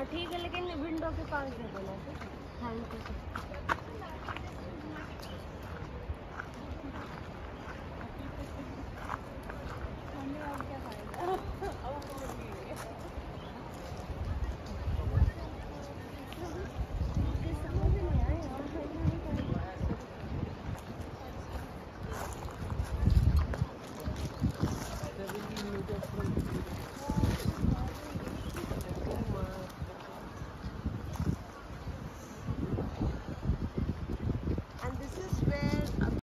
हाँ ठीक है लेकिन विंडो के पास दे देना थैंक यू सर